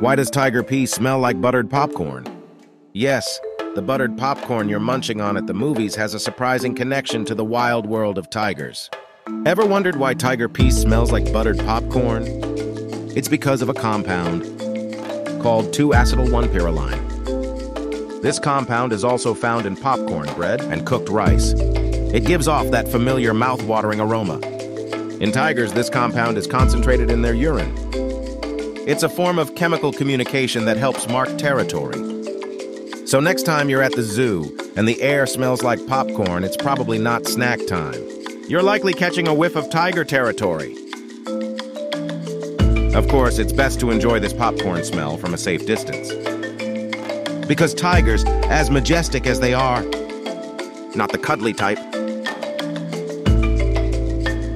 Why does tiger pee smell like buttered popcorn? Yes, the buttered popcorn you're munching on at the movies has a surprising connection to the wild world of tigers. Ever wondered why tiger pee smells like buttered popcorn? It's because of a compound called 2-acetyl-1-pyrroline. This compound is also found in popcorn bread and cooked rice. It gives off that familiar mouth-watering aroma. In tigers, this compound is concentrated in their urine. It's a form of chemical communication that helps mark territory. So next time you're at the zoo and the air smells like popcorn, it's probably not snack time. You're likely catching a whiff of tiger territory. Of course, it's best to enjoy this popcorn smell from a safe distance. Because tigers, as majestic as they are, not the cuddly type,